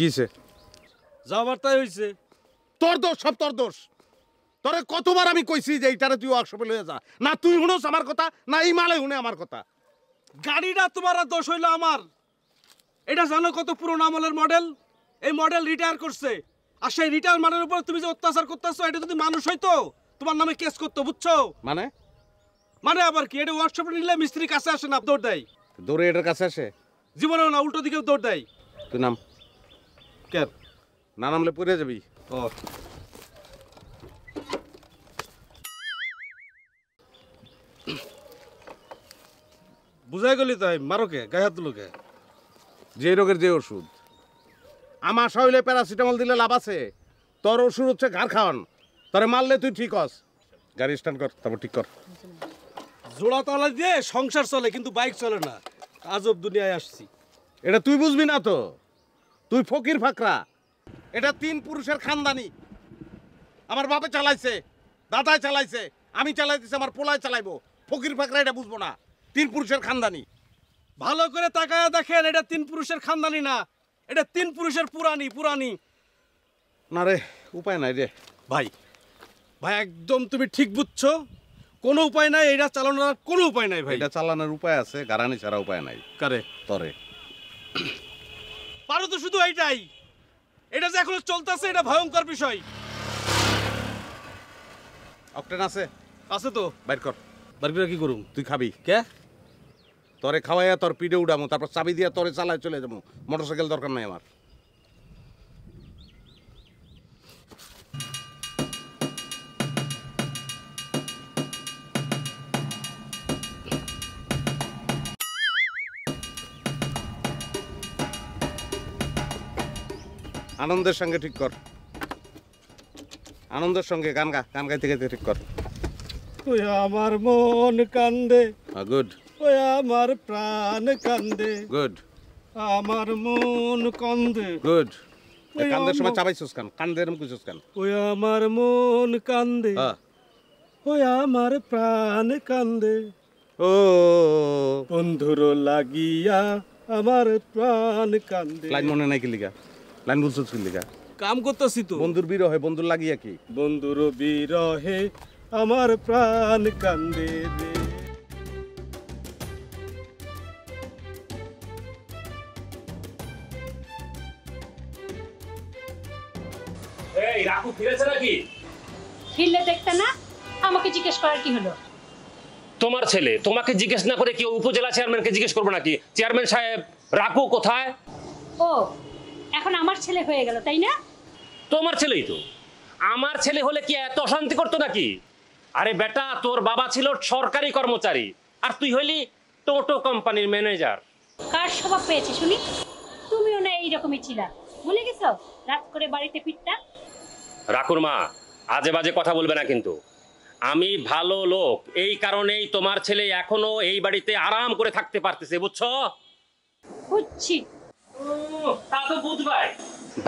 কিছে যাবার তাই হইছে। তোর দোষ সব তোর দোষ। তোরে কতবার আমি কইছি যে এইটারে তুই ওয়ার্কশপে লয়ে যা। না তুই শুনোস আমার কথা না এই মালে শুনে আমার কথা। গাড়িটা তোমার দোষ হইল আমার। এটা জানো কত পুরোনো আমলের মডেল এই মডেল রিটায়ার করছে। আর সেই রিটায়ার মানের উপর তুমি যে অত্যাচার করতেছো এটা যদি মানুষ হইতো তোমার নামে কেস করতো বুঝছ? মানে? মানে আবার কি? এটা ওয়ার্কশপে নিলে মিস্ত্রি কাছে আসে না দৌড় দেয়। দৌড়ে এটার কাছে আসে? জীবনেও না উল্টো দিকে দৌড় দেয়। তুই নাম? কেন? না নামলে পড়ে যাবি? ও। বুঝাই গেলি তাই মারোকে গায়ে হাত দিলোকে যে রোগের যে ওষুধ। আমার শরীরে প্যারাসিটামল দিলে লাভ আছে। তোর ওষুধ হচ্ছে ঘাড় খাওয়ান। তোরে মারলে তুই ঠিক হস। গাড়ি স্ট্যান্ড কর তারপর ঠিক কর। জোড়া তালা দিয়ে সংসার চলে কিন্তু বাইক চলে না। আজব দুনিয়ায় আসছি। এটা তুই বুঝবি না তো? তুই ফকির ফাকরা। এটা তিন পুরুষের খানদানি। আমার বাপে চালাইছে দাদায় চালাইছে আমি চালাইতেছি আমার পোলায় চালাইবো। ফকির ফাকরা এটা বুঝব না। তিন পুরুষের খানদানি। ভালো করে তাকায়া দেখেন এটা তিন পুরুষের খানদানি না এটা তিন পুরুষের পুরানি পুরানি। না রে উপায় নাই রে। ভাই ভাই একদম তুমি ঠিক বুঝছ। কোনো উপায় নাই এটা চালানোর কোনো উপায় নাই ভাই। এটা চালানোর উপায় আছে গারানি ছাড়া উপায় নাই। কারে? তরে। পারো তো শুধু এইটাই। এটা যে এখনও চলতেছে এটা ভয়ঙ্কর বিষয়। অকটেন আছে? আছে তো। বাইর কর। বাইর করে কি করুম? তুই খাবি। কে? তরে খাওয়াইয়া তোর পিঠে উঠামো তারপর চাবি দিয়া তরে চালায় চলে যাব। মোটরসাইকেল দরকার নাই আমার। আনন্দের সঙ্গে ঠিক কর। আনন্দের সঙ্গে গান গা গান গাইতে গাইতে ঠিক কর। ওই আমার মন কান্দে গুড। ওই আমার প্রাণ কান্দে গুড। আমার মন কান্দে। গুড। কান্দের সময় আমার- চাবাইছিস কেন? কান্দের এরম কুছিস কেন? ওই আমার মন কান্দে হ্যাঁ। ওই আমার প্রাণ কান্দে। ও। বন্ধুর লাগিয়া আমার প্রাণ কান্দে। লাইন মনে নাই কি লিগা? লাইন কি লিগা কাম করতেছি তো। বন্ধুর বিরহে বন্ধুর লাগিয়া কি? বন্ধুর বিরহে আমার প্রাণ কান্দে রে। এই রাকু ফিরেছে নাকি? ফিরলে দেখতে না আমাকে জিজ্ঞেস করার কি হলো? তোমার ছেলে তোমাকে জিজ্ঞেস না করে কি ও উপজেলা চেয়ারম্যানকে জিজ্ঞেস করব নাকি? চেয়ারম্যান সাহেব রাখু কোথায়? ও এখন আমার ছেলে হয়ে গেল তাই না? তোমার ছেলেই তো। আমার ছেলে হলে কি এত অশান্তি করতো নাকি? আরে বেটা তোর বাবা ছিল সরকারি কর্মচারী আর তুই হইলি টোটো কোম্পানির ম্যানেজার। কার স্বভাব পেয়েছে শুনি? তুমিও না এইরকমই ছিলা। ভুলে গেছো? রাত করে বাড়িতে ফিরতা? রাকুর মা আজে বাজে কথা বলবে না কিন্তু। আমি ভালো লোক এই কারণেই তোমার ছেলে এখনও এই বাড়িতে আরাম করে থাকতে পারতেছে বুঝছ? বুঝছি। তা তো বুঝবাই।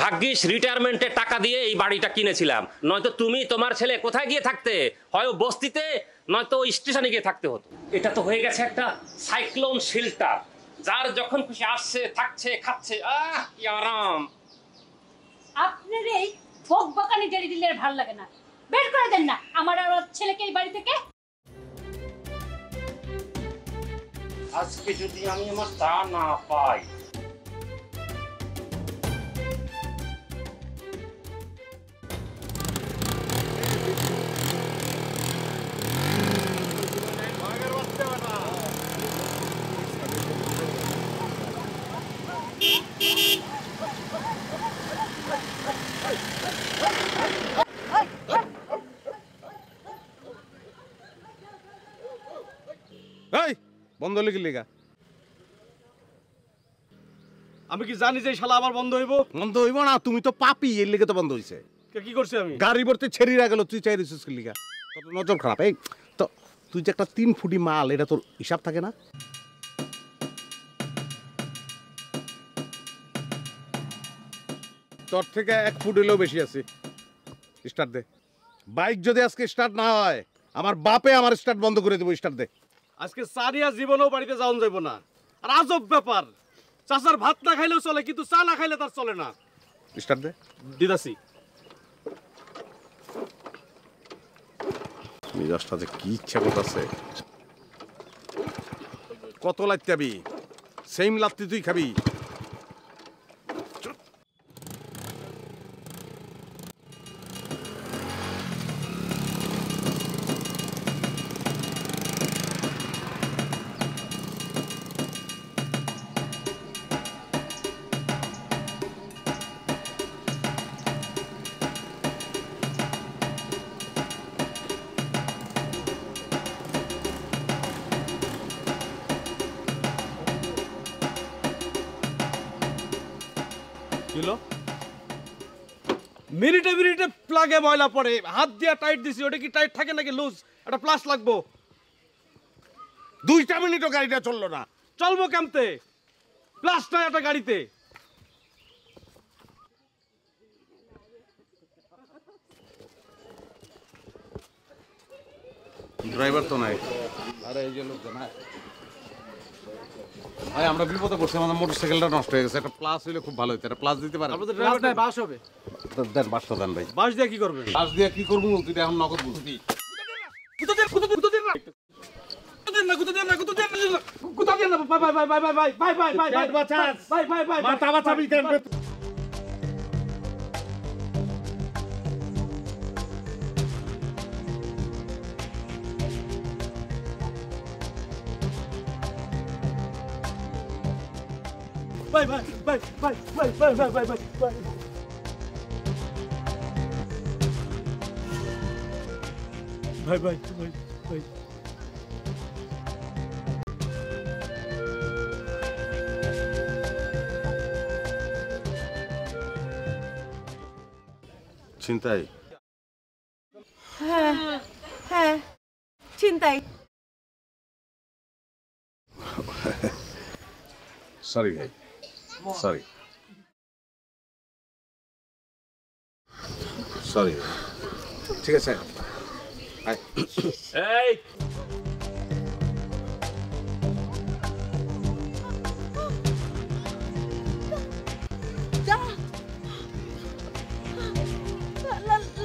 ভাগ্যিস রিটায়ারমেন্টের টাকা দিয়ে এই বাড়িটা কিনেছিলাম। নয়তো তুমি তোমার ছেলে কোথায় গিয়ে থাকতে? হয় বস্তিতে নয়তো স্টেশনে গিয়ে থাকতে হতো। এটা তো হয়ে গেছে একটা সাইক্লোন শেল্টার যার যখন খুশি আসছে থাকছে খাচ্ছে আহ কি আরাম। আপনার এই ফোক বাকানি জারি দিলে ভালো লাগে না। বের করে দেন না আমার আর ছেলেকে এই বাড়ি থেকে। আজকে যদি আমি আমার তা না পাই এই বন্ধ লিখি লিগা? আমি কি জানি যে শালা আবার বন্ধ হইব? বন্ধ হইব না তুমি তো পাপি এর লিগে তো বন্ধ হইছে। কি করছি আমি? গাড়ি ভর্তি ছেড়িরা গেল তুই চাই রিসিস কি লিগা তোর নজর খারাপ এই তো তুই যে একটা তিন ফুটি মাল এটা তোর হিসাব থাকে না? তোর থেকে এক ফুট হইলেও বেশি আছে। স্টার্ট দে। বাইক যদি আজকে স্টার্ট না হয় আমার বাপে আমার স্টার্ট বন্ধ করে দেবো স্টার্ট দে। আজকে সারিয়া জীবনেও বাড়িতে যাওন যাইব না। আর আজব ব্যাপার চাচার ভাত না খাইলেও চলে কিন্তু চা না খাইলে তার চলে না। স্টার্ট দে। দিদাসি। মিজাজটাতে কি ইচ্ছা করতেছে। কত লাগতে সেম লাত্তি তুই খাবি। কিলো মিনিটে মিনিটে প্লাগে ময়লা পড়ে। হাত দিয়া টাইট দিছি ওটা কি টাইট থাকে নাকি লুজ একটা প্লাস লাগবো। দুইটা মিনিটও গাড়িটা চলল না। চলবো কেমতে? প্লাস নাই একটা গাড়িতে। ড্রাইভার তো নাই। আরে এই যে লোক লোকজন ভাই আমরা বিপদে পড়ছি আমাদের মোটরসাইকেলটা নষ্ট হয়ে গেছে একটা প্লাস হইলে খুব ভালো হতো একটা প্লাস দিতে পারেন আপনাদের ড্রাইভার নাই বাস হবে দেন বাসটা দেন ভাই বাস দিয়ে কি করবে বাস দিয়ে কি করব তুই এখন নগদ বুঝবি কুতো দেন কুতো কুতো দেন না কুতো দেন না কুতো দেন না কুতো দেন না কুতো দেন না বাই বাই বাই বাই বাই বাই বাই বাই বাই বাঁচাস। বাই বাই বাই মাথা বাঁচাবি কেন বাই বাই বাই বাই বাই বাই বাই বাই বাই বাই বাই বাই বাই বাই চিন্তাই হ্যাঁ হ্যাঁ চিন্তাই সরি ভাই সরি সরি ঠিক আছে। এই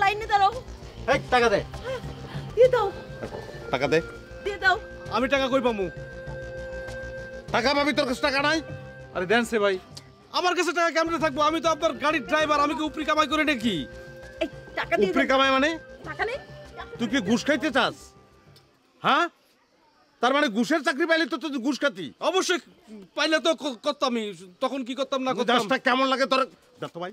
লাইনে দাঁড়াও। এই টাকা দে। দিয়ে দাও। টাকা দে। দিয়ে দাও। আমি টাকা কই পামু? টাকা পাবি তোর কাছে টাকা নাই? আরে দেন সে ভাই। আমার কাছে টাকা কেমনে থাকব? আমি তো আপনার গাড়ির ড্রাইভার আমি কি উপরি কামাই করে নাকি? এই টাকা দিয়ে উপরে কামাই মানে? টাকা নেই? তুই কি ঘুষ খাইতে চাস? হ্যাঁ? তার মানে ঘুষের চাকরি পাইলে তো তুই ঘুষ খাতি। অবশ্যই পাইলে তো ক- করতাম আমি। তখন কি করতাম না করতাম? জাজটা কেমন লাগে তোর? তো ভাই।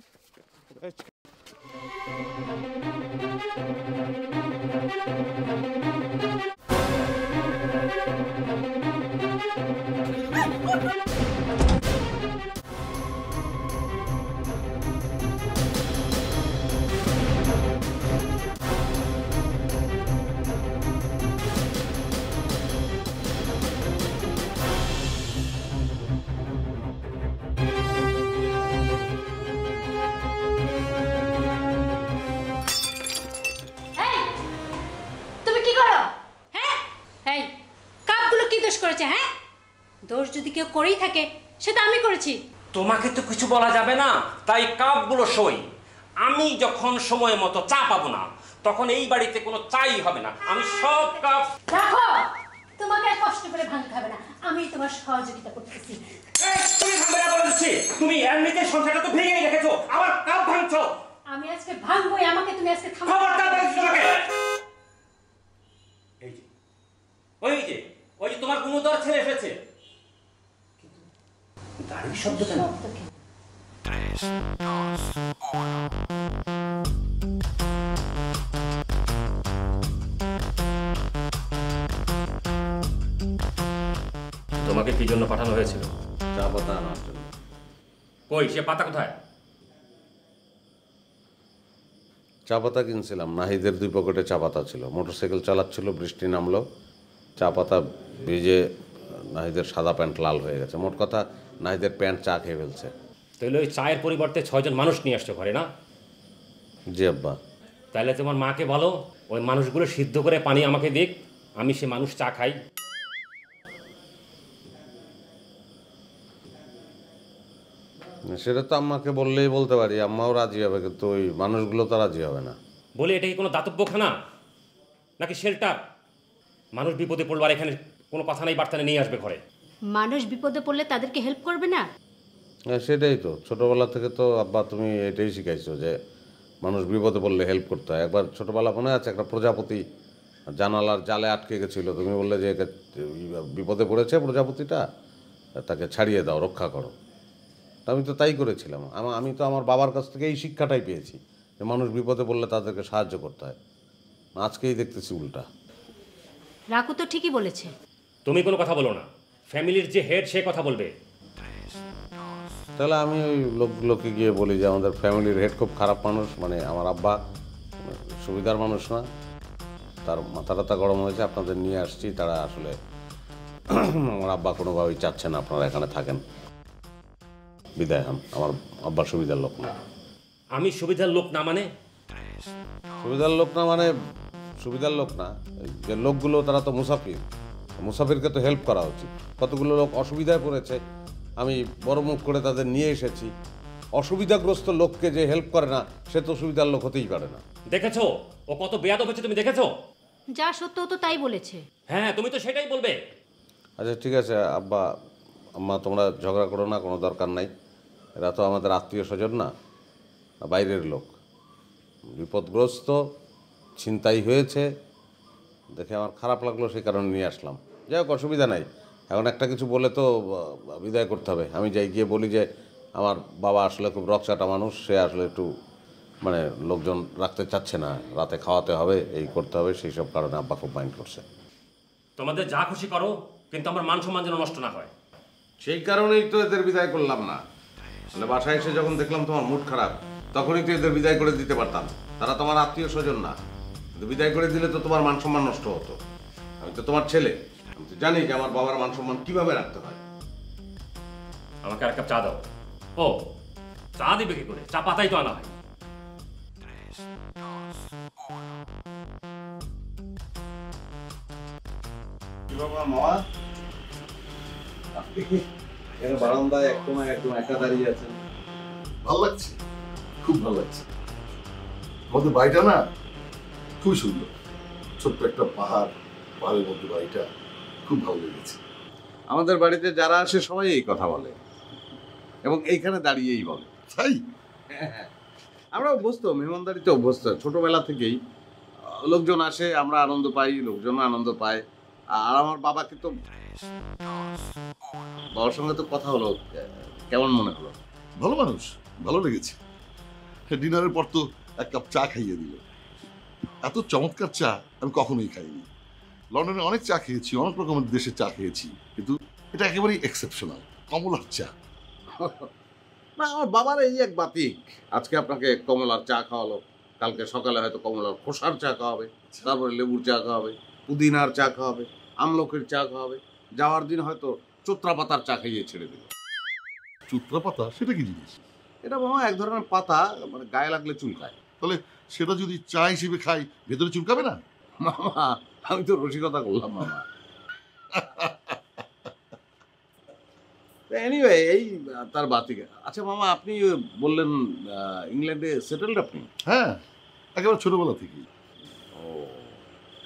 করেই থাকে সেটা আমি করেছি। তোমাকে তো কিছু বলা যাবে না তাই কাপগুলো সই। আমি যখন সময় মতো চা পাবো না তখন এই বাড়িতে কোনো চাই হবে না। আমি সব কাপ রাখো! তোমাকে কষ্ট করে ভাঙতে হবে না। আমি তোমার সহযোগিতা করতেছি। তুমি ভাঙবে না বলে দিচ্ছি? তুমি এমনিতে সংসারটা তো ভেঙেই রেখেছো। আবার কাপ ভাঙছো। আমি আজকে ভাঙবোই আমাকে তুমি আজকে থামাতে খবরদার বলেছি তোমাকে? এই যে ওই যে ওই যে তোমার গুণধর ছেলে এসেছে। গাড়ির শব্দ কেন? তোমাকে কি জন্য পাঠানো হয়েছিল? চা পাতা আনার জন্য। কই সে পাতা কোথায়? চা পাতা কিনছিলাম। নাহিদের দুই পকেটে চা পাতা ছিল। মোটরসাইকেল চালাচ্ছিল বৃষ্টি নামলো। চা পাতা ভিজে নাহিদের সাদা প্যান্ট লাল হয়ে গেছে। মোট কথা নাহিদের প্যান্ট চা খেয়ে ফেলছে। তাহলে ওই চায়ের পরিবর্তে ছয়জন মানুষ নিয়ে আসছো ঘরে না? জি আব্বা। তাহলে তোমার মাকে বলো ওই মানুষগুলো সিদ্ধ করে পানি আমাকে দিক আমি সে মানুষ চা খাই। সেটা তো আম্মাকে বললেই বলতে পারি আম্মাও রাজি হবে কিন্তু ওই মানুষগুলো তো রাজি হবে না। বলে এটা কি কোনো দাতব্যখানা? নাকি শেল্টার? মানুষ বিপদে পড়ল আর এখানে কোনো কথা নাই বার্তা নিয়ে আসবে ঘরে। মানুষ বিপদে পড়লে তাদেরকে হেল্প করবে না? হ্যাঁ সেটাই তো। ছোটোবেলা থেকে তো আব্বা তুমি এটাই শিখাইছো যে মানুষ বিপদে পড়লে হেল্প করতে হয়। একবার ছোটোবেলা মনে আছে একটা প্রজাপতি জানালার জালে আটকে গেছিল। তুমি বললে যে একে বিপদে পড়েছে প্রজাপতিটা তাকে ছাড়িয়ে দাও রক্ষা করো। তা আমি তো তাই করেছিলাম। আমা- আমি তো আমার বাবার কাছ থেকে এই শিক্ষাটাই পেয়েছি যে মানুষ বিপদে পড়লে তাদেরকে সাহায্য করতে হয়। আজকেই দেখতেছি উল্টা। রাকু তো ঠিকই বলেছে। তুমি কোনো কথা বলো না। ফ্যামিলির যে হেড সে কথা বলবে। তাহলে আমি ওই লোকগুলোকে গিয়ে বলি যে আমাদের ফ্যামিলির হেড খুব খারাপ মানুষ মানে আমার আব্বা সুবিধার মানুষ না। তার মাথা টাথা গরম হয়েছে আপনাদের নিয়ে আসছি তারা আসলে আমার আব্বা কোনোভাবেই চাচ্ছে না আপনারা এখানে থাকেন। বিদায় হন আমার আব্বা সুবিধার লোক না। আমি সুবিধার লোক না মানে? সুবিধার লোক না মানে সুবিধার লোক না যে লোকগুলো তারা তো মুসাফির। মুসাফিরকে তো হেল্প করা উচিত। কতগুলো লোক অসুবিধায় পড়েছে আমি বড় মুখ করে তাদের নিয়ে এসেছি। অসুবিধাগ্রস্ত লোককে যে হেল্প করে না সে তো সুবিধার লোক হতেই পারে না। দেখেছ? ও কত বেয়াদব হচ্ছে তুমি দেখেছ? যা সত্য তো তাই বলেছে। হ্যাঁ তুমি তো সেটাই বলবে। আচ্ছা ঠিক আছে আব্বা আম্মা তোমরা ঝগড়া করো না কোনো দরকার নাই। এরা তো আমাদের আত্মীয় স্বজন না বাইরের লোক। বিপদগ্রস্ত ছিনতাই হয়েছে দেখে আমার খারাপ লাগল সেই কারণে নিয়ে আসলাম। যাই হোক অসুবিধা নাই। এখন একটা কিছু বলে তো বিদায় করতে হবে। আমি যাই গিয়ে বলি যে আমার বাবা আসলে খুব রকচাটা মানুষ সে আসলে একটু মানে লোকজন রাখতে চাচ্ছে না। রাতে খাওয়াতে হবে এই করতে হবে সেই সব কারণে আব্বা খুব মাইন্ড করছে। তোমাদের যা খুশি করো কিন্তু আমার মান সম্মান যেন নষ্ট না হয়। সেই কারণেই তো এদের বিদায় করলাম না। মানে বাসায় এসে যখন দেখলাম তোমার মুড খারাপ তখনই তো এদের বিদায় করে দিতে পারতাম। তারা তোমার আত্মীয় স্বজন না। কিন্তু বিদায় করে দিলে তো তোমার মান সম্মান নষ্ট হতো। আমি তো তোমার ছেলে। আমি তো জানি যে আমার বাবার মান সম্মান কীভাবে রাখতে হয়। আমাকে আর এক কাপ চা দাও। ও চা দিবে কি করে? চা পাতাই তো আনা হয়। বারান্দায় এক সময় একদম একা দাঁড়িয়ে আছেন? ভালো লাগছে। খুব ভালো লাগছে। আমাদের বাড়িটা না খুবই সুন্দর। ছোট্ট একটা পাহাড় পাহাড়ের মধ্যে বাড়িটা খুব ভালো লেগেছে। আমাদের বাড়িতে যারা আসে সবাই এই কথা বলে এবং এইখানে দাঁড়িয়েই বলে। তাই? আমরা অভ্যস্ত মেহমানদারিতে অভ্যস্ত। ছোটবেলা থেকেই লোকজন আসে আমরা আনন্দ পাই লোকজন আনন্দ পায়। আর আমার বাবাকে তো বাবার সঙ্গে তো কথা হলো কেমন মনে হলো? ভালো মানুষ ভালো লেগেছে। ডিনারের পর তো এক কাপ চা খাইয়ে দিল। এত চমৎকার চা আমি কখনোই খাইনি। লন্ডনে অনেক চা খেয়েছি অনেক রকমের দেশের চা খেয়েছি কিন্তু এটা একেবারেই এক্সেপশনাল কমলার চা। না আমার বাবার এই এক বাতিক। আজকে আপনাকে কমলার চা খাওয়ালো। কালকে সকালে হয়তো কমলার খোসার চা খাওয়াবে তারপরে লেবুর চা খাওয়াবে পুদিনার চা খাওয়াবে আমলকের চা খাওয়াবে। যাওয়ার দিন হয়তো চোত্রা পাতার চা খাইয়ে ছেড়ে দিল চুত্রা পাতা সেটা কি জিনিস? এটা মামা এক ধরনের পাতা মানে গায়ে লাগলে চুলকায়। তাহলে সেটা যদি চা হিসেবে খাই ভেতরে চুলকাবে না? মামা আমি তো রসিকতা করলাম মামা। এনিওয়ে এই তার বাতিক আচ্ছা মামা আপনি বললেন ইংল্যান্ডে সেটেলড আপনি? হ্যাঁ একেবারে ছোটবেলা থেকেই। ও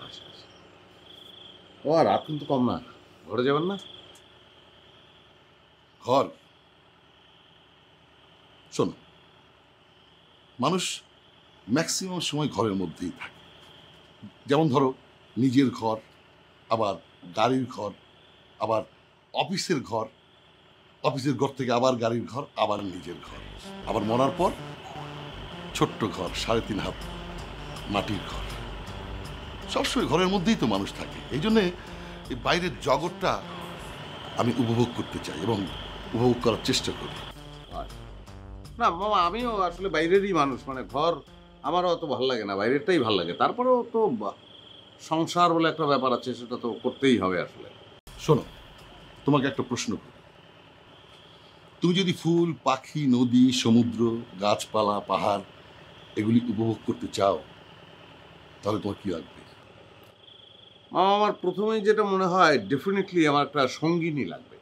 আচ্ছা আচ্ছা। ও আর রাত কিন্তু কম না। ঘরে যাবেন না? ঘর। শোনো মানুষ ম্যাক্সিমাম সময় ঘরের মধ্যেই থাকে। যেমন ধরো, নিজের ঘর, আবার গাড়ির ঘর, আবার অফিসের ঘর অফিসের ঘর থেকে আবার গাড়ির ঘর, আবার নিজের ঘর। আবার মরার পর ছোট্ট ঘর, সাড়ে তিন হাত মাটির ঘর। সবসময় ঘরের মধ্যেই তো মানুষ থাকে। এই জন্যে এই বাইরের জগৎটা আমি উপভোগ করতে চাই এবং উপভোগ করার চেষ্টা করি। না, মামা, আমিও আসলে বাইরেরই মানুষ। মানে ঘর আমারও অত ভালো লাগে না বাইরেরটাই ভালো লাগে। তারপরেও তো সংসার বলে একটা ব্যাপার আছে সেটা তো করতেই হবে আসলে। শোনো তোমাকে একটা প্রশ্ন করি। তুমি যদি ফুল পাখি নদী সমুদ্র গাছপালা পাহাড় এগুলি উপভোগ করতে চাও তাহলে তোমার কি লাগবে? আমার প্রথমেই যেটা মনে হয় ডেফিনেটলি আমার একটা সঙ্গিনী লাগবে।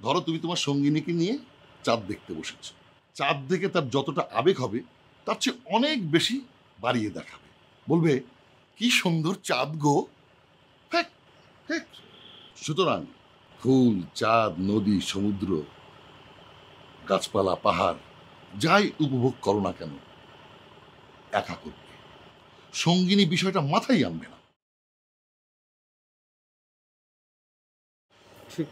ধরো তুমি তোমার সঙ্গিনীকে নিয়ে চাঁদ দেখতে বসেছো। চাঁদ দেখে তার যতটা আবেগ হবে তার চেয়ে অনেক বেশি বাড়িয়ে দেখাবে। বলবে কি সুন্দর চাঁদ গো। ফ্যাক, ফ্যাক। সুতরাং ফুল চাঁদ নদী সমুদ্র গাছপালা পাহাড় যাই উপভোগ করো না কেন একা করবে। সঙ্গিনী বিষয়টা মাথায় আনবে না। ঠিক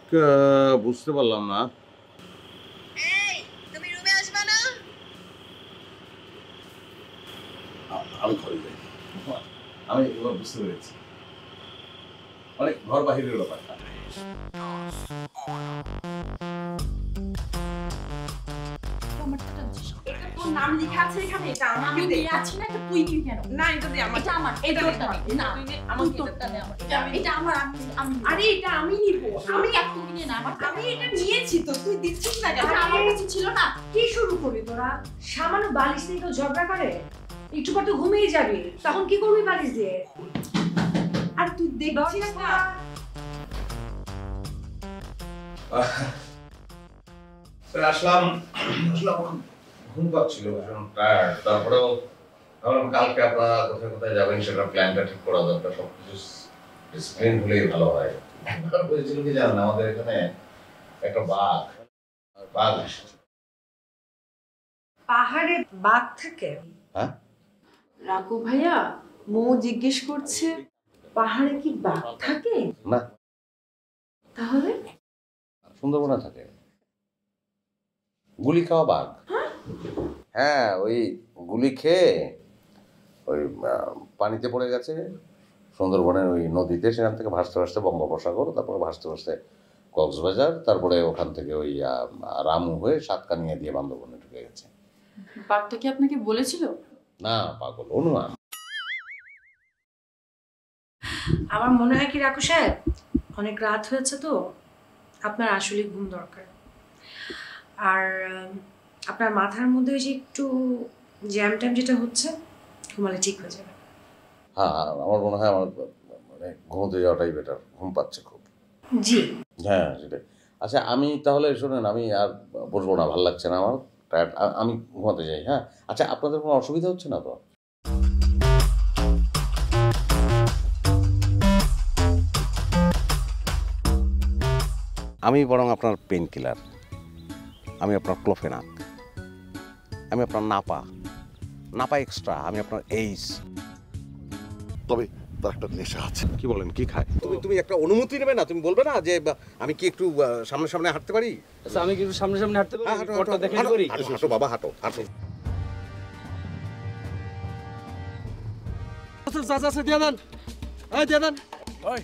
বুঝতে পারলাম না তুমি রুমে আসবে না আ- আমি ঘরে যাই। আমি এবার বুঝতে পেরেছি। মানে ঘর বাহিরের ব্যাপারটা নাম লেখা আছে এখানে এটা আমাকে দে নিয়ে না এটা তুই নিবি কেন না এটা দে আমার এটা আমার এটা এটা দে না তুই নে, আমাকে এটা দে আমার এটা আমার আমি আমি আরে এটা আমি নিব। আমি আমি এক না আমার। আমি এটা নিয়েছি তো তুই দিচ্ছিস না কেন? আমার কাছে ছিল না। কি শুরু করবি তোরা? সামান্য বালিশ নিয়ে কেউ ঝগড়া করে? একটু পর তো ঘুমিয়ে যাবি তখন কি করবি বালিশ দিয়ে? আর তুই দেখছিস না? আসলাম ঘুম পাচ্ছিল ভীষণ টায়ার্ড তারপরেও ভাবলাম কালকে আপনারা কোথায় কোথায় যাবেন সেটা প্ল্যানটা ঠিক করা দরকার সব কিছু ডিসিপ্লিন হলেই ভালো হয়। একবার হয়েছিল কি জানেন আমাদের এখানে একটা বাঘ বাঘ পাহাড়ে বাঘ থাকে? রাকু ভাইয়া মৌ জিজ্ঞেস করছে পাহাড়ে কি বাঘ থাকে? না। তাহলে? সুন্দরবনে থাকে। গুলি খাওয়া বাঘ। হ্যাঁ? ওই গুলি খেয়ে ওই পানিতে পড়ে গেছে। সুন্দরবনের ওই নদীতে সেখান থেকে ভাসতে ভাসতে বঙ্গোপসাগর তারপরে ভাসতে ভাসতে কক্সবাজার তারপরে ওখান থেকে ওই রামু হয়ে সাতকানিয়া দিয়ে বান্দরবনে ঢুকে গেছে। বাঘটা কি আপনাকে বলেছিল? না পাগল অনুমান। আমার মনে হয় কি রাখু সাহেব অনেক রাত হয়েছে তো আপনার আসলে ঘুম দরকার। আর আপনার মাথার মধ্যে ওই যে একটু জ্যাম ট্যাম যেটা হচ্ছে ঘুমালে ঠিক হয়ে যাবে। হ্যাঁ আমার মনে হয় আমার মানে ঘুমোতে যাওয়াটাই বেটার ঘুম পাচ্ছে খুব। জি। হ্যাঁ সেটাই। আচ্ছা আমি তাহলে শোনেন আমি আর বসবো না ভালো লাগছে না আমার। আ- আমি ঘুমাতে যাই হ্যাঁ? আচ্ছা আপনাদের কোনো অসুবিধা হচ্ছে না তো? আমি বরং আপনার পেন কিলার আমি আপনার ক্লোফেনাক আমি আপনার নাপা নাপা এক্সট্রা আমি আপনার এইস তবে তার একটা নেশা আছে। কি বলেন কি খায়? তুমি তুমি একটা অনুমতি নেবে না? তুমি বলবে না যে আমি কি একটু সামনে সামনে হাঁটতে পারি? আচ্ছা আমি কি একটু সামনে সামনে হাঁটতে হ্যাঁ, পারি হাঁটো, ঘরটা হাঁটো, দেখে হাঁটো, করি। হাঁটো, হাঁটো বাবা হাঁটো হাঁটো। আচ্ছা দিয়ে দেন। এই দিয়ে দেন। ওই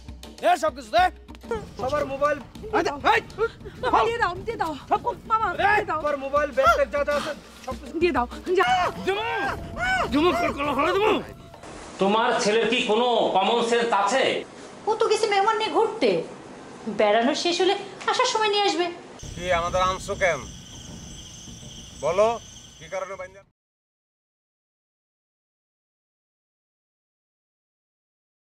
এ সব কিছু দে। সবার মোবাইল দিয়ে দাও দিয়ে দাও। মামা দিয়ে দাও। সবার মোবাইল ব্যাগ যা যা আছে সব কিছু দিয়ে দাও। যা। জমা কর কল হলে দেবো তোমার ছেলের কি কোনো কমন সেন্স আছে? ও তো গেছে মেহমান নিয়ে ঘুরতে। বেড়ানো শেষ হলে আসার সময় নিয়ে আসবে। কি আমাদের আনছো কেন? বলো কি কারণে বাইন্দা